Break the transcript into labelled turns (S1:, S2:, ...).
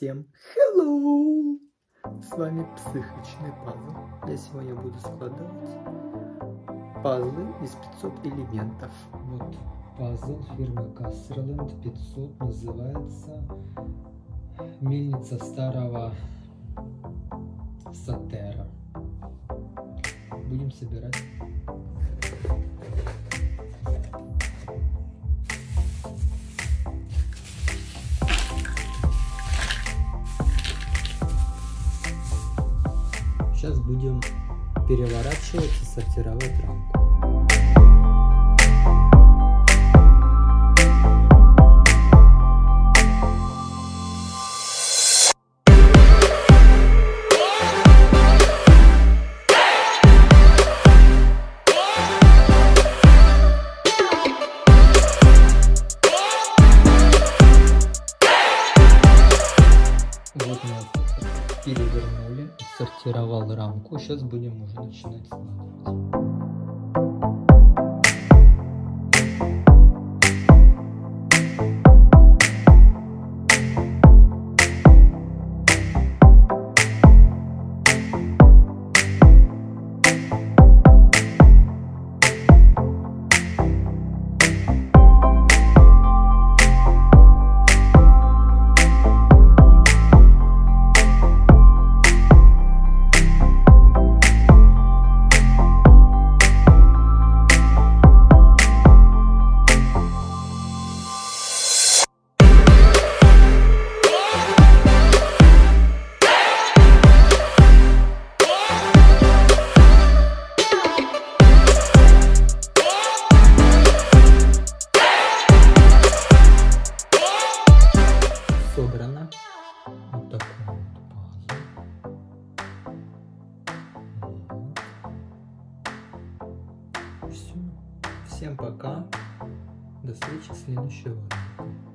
S1: Всем hello! С вами психочный пазл. Я сегодня буду складывать пазлы из 500 элементов.
S2: Вот пазл фирмы Кассерленд 500 называется мельница старого Сатера. Будем собирать. Сейчас будем переворачивать и сортировать рамку. Вот мы перевернули, сортировал рамку. Сейчас будем уже начинать складывать. Всем пока. До встречи в следующего ролика.